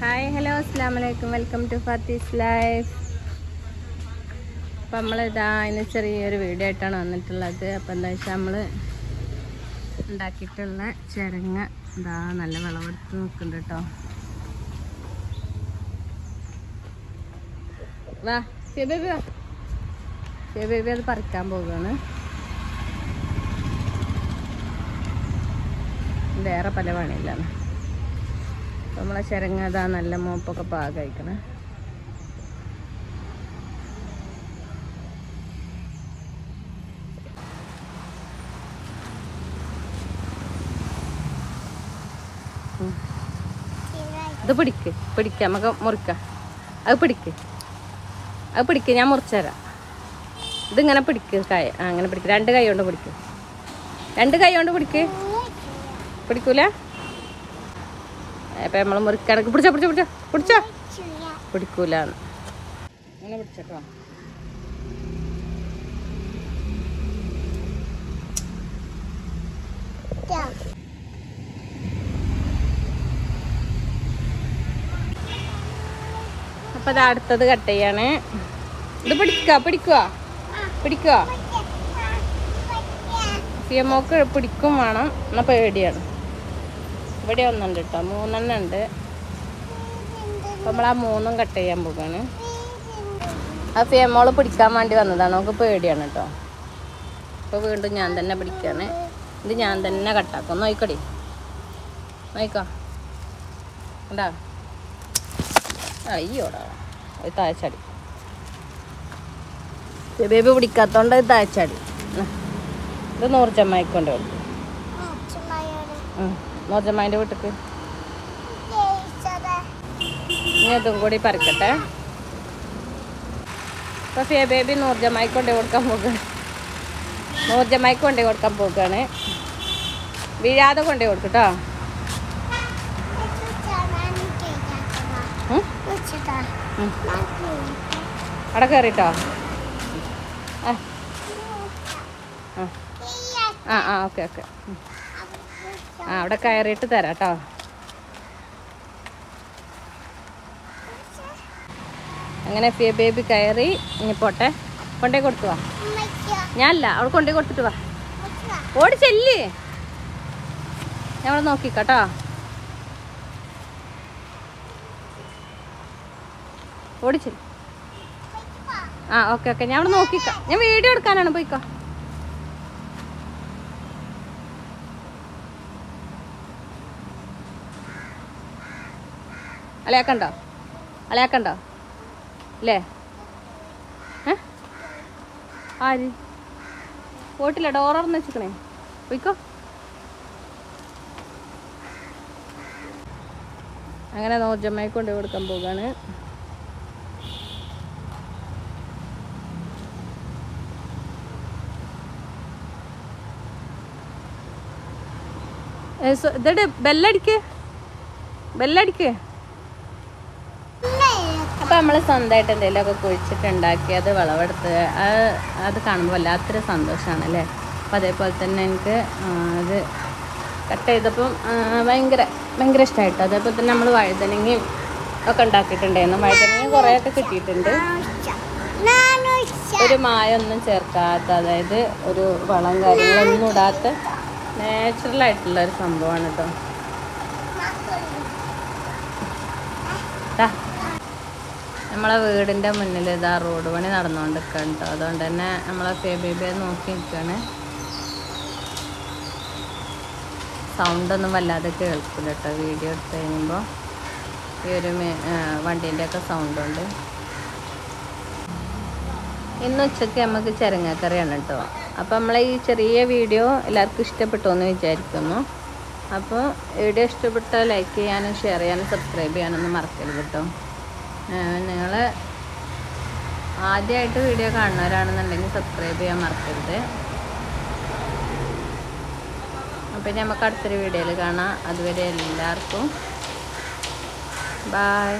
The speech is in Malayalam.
ഹായ് ഹലോ അസ്സാം വലൈക്കും വെൽക്കം ടു ഫാത്തീസ് ലൈഫ് അപ്പം നമ്മളിതാ അതിന് ചെറിയൊരു വീഡിയോ ആയിട്ടാണ് വന്നിട്ടുള്ളത്. അപ്പം എന്താ വെച്ചാൽ നമ്മൾ ഉണ്ടാക്കിയിട്ടുള്ള ചിരങ്ങ ഇതാ നല്ല വിളവെടുത്ത് നിൽക്കുന്നുണ്ട് കേട്ടോ വാ ബേബി വാ. അത് പറിക്കാൻ പോവുകയാണ്. വേറെ പല പണിയില്ലാണ് നമ്മളെ ചിരങ്ങ അതാ നല്ല മോപ്പൊക്കെ പാകഴിക്കണേ ഇത് പിടിക്ക് പിടിക്ക നമുക്ക് മുറിക്കാം. അത് പിടിക്ക്. അത് പിടിക്ക് ഞാൻ മുറിച്ചുതരാം. ഇതിങ്ങനെ പിടിക്ക് കൈ ആ അങ്ങനെ പിടിക്ക്. രണ്ട് കൈ കൊണ്ട് പിടിക്ക്. രണ്ട് കൈ കൊണ്ട് പിടിക്ക്. പിടിക്കൂല? അപ്പം നമ്മൾ മുറിക്കണക്ക് പിടിച്ചോ പിടിച്ചോ പിടിച്ചോ പിടിച്ചോ. പിടിക്കൂലാണ് അങ്ങനെ പിടിച്ചോ അപ്പം അത് അടുത്തത് കട്ട് ചെയ്യാണ്. ഇത് പിടിക്കുക പിടിക്കുക പിടിക്കുക. സിയമ്മോക്ക് പിടിക്കും വേണം. എന്നാ പേടിയാണ്. ഇവിടെ ഒന്നുണ്ട് കേട്ടോ മൂന്നെണ്ണം ഉണ്ട്. അപ്പം നമ്മൾ ആ മൂന്നും കട്ട് ചെയ്യാൻ പോവുകയാണ് ആ ഫേമോൾ പിടിക്കാൻ വേണ്ടി വന്നതാണ്. നമുക്ക് പേടിയാണ് കേട്ടോ അപ്പോൾ വീണ്ടും ഞാൻ തന്നെ പിടിക്കുകയാണ് ഇത് ഞാൻ തന്നെ കട്ടാക്കും നോക്കടി നോക്കോ ഉണ്ടാ അയ്യോടാ. അത് താഴ്ചടി ബേബി പിടിക്കാത്തോണ്ട് ഇത് നൂറ് ചമ്മായിക്കൊണ്ട് കൊടുക്കും നൂർച്ചമ്മായിന്റെ വീട്ടിക്ക്? ഇനി അതും കൂടി പറിക്കട്ടെ. അപ്പോൾ ഫിയ ബേബി നൂർജമായി കൊണ്ടു കൊടുക്കാൻ പോകുകയാണ് നൂർജമായി കൊണ്ടു കൊടുക്കാൻ പോകുകയാണ് വീഴാതെ കൊണ്ടേ കൊടുക്കട്ടോ. അവിടെ കയറിട്ടോ ആ. ആ. Okay okay. ആ അവിടെ കയറിയിട്ട് തരാം കേട്ടോ. അങ്ങനെ ഫിയ ബേബി കയറി ഇനി പോട്ടെ. കൊണ്ടേ കൊടുത്തു വാ. ഞാനല്ല അവൾ കൊണ്ടേ കൊടുത്തിട്ട് വാ. ഓടി ചെല്ല്. ഞങ്ങൾ നോക്കിക്കട്ടോ ഓടിച്ചില്ല ആ ഓക്കെ ഓക്കെ. ഞാൻ അവിടെ നോക്കിക്കാം. ഞാൻ വീഡിയോ എടുക്കാനാണ് പോയിക്കോ. അലയാക്കണ്ടോ? അളയാക്കണ്ടോ അല്ലേ ആര്? പോട്ടില്ല ഡോറന്ന് വെച്ചിക്കണേ പോയിക്കോ. അങ്ങനെ നോജമ്മയെ കൊണ്ട് കൊടുക്കാൻ പോകാണ്. ഇതട് ബെല്ലടിക്ക്. ബെല്ലടിക്ക്. അപ്പം നമ്മൾ സ്വന്തമായിട്ട് എന്തെങ്കിലുമൊക്കെ കുഴിച്ചിട്ടുണ്ടാക്കി അത് വിളവെടുത്ത് അത് അത് കാണുമ്പോൾ വല്ലാത്തൊരു സന്തോഷമാണ് അല്ലേ അപ്പോൾ അതേപോലെ തന്നെ എനിക്ക് അത് കട്ട് ചെയ്തപ്പം ഭയങ്കര ഭയങ്കര ഇഷ്ടമായിട്ട് അതേപോലെ തന്നെ നമ്മൾ വഴുതനങ്ങയും ഒക്കെ ഉണ്ടാക്കിയിട്ടുണ്ടായിരുന്നു. വഴുതനങ്ങ കുറേയൊക്കെ കിട്ടിയിട്ടുണ്ട്. ഒരു മായൊന്നും ചേർക്കാത്ത അതായത് ഒരു വളം കാര്യങ്ങളൊന്നും ഇടാത്ത നാച്ചുറൽ ആയിട്ടുള്ള ഒരു സംഭവമാണ് കേട്ടോ. നമ്മളെ വീടിന്റെ മുന്നിൽ ഇതാ റോഡ് പണി നടന്നുകൊണ്ടിരിക്കുകയാണ് കേട്ടോ അതുകൊണ്ട് തന്നെ നമ്മളെ ഫേബിബിയെ നോക്കി നിൽക്കുകയാണ് സൗണ്ടൊന്നും വല്ലാതെ കേൾക്കില്ല കേട്ടോ വീഡിയോ എടുത്ത് കഴിയുമ്പോൾ ഈ ഒരു വണ്ടീന്റെയൊക്കെ സൗണ്ടുണ്ട് ഇന്ന് ഉച്ചയ്ക്ക് നമുക്ക് ചിരങ്ങക്കറിയാണ് കേട്ടോ അപ്പോൾ നമ്മളെ ഈ ചെറിയ വീഡിയോ എല്ലാവർക്കും ഇഷ്ടപ്പെട്ടു എന്ന് വിചാരിക്കുന്നു. അപ്പോൾ വീഡിയോ ഇഷ്ടപ്പെട്ടാൽ ലൈക്ക് ചെയ്യാനും ഷെയർ ചെയ്യാനും സബ്സ്ക്രൈബ് ചെയ്യാനൊന്നും മറക്കരുത് കേട്ടോ നിങ്ങൾ ആദ്യമായിട്ട് വീഡിയോ കാണുന്നവരാണെന്നുണ്ടെങ്കിൽ സബ്സ്ക്രൈബ് ചെയ്യാൻ മറക്കരുത്. അപ്പം നമുക്ക് അടുത്തൊരു വീഡിയോയിൽ കാണാം. അതുവരെ എല്ലാവർക്കും ബായ്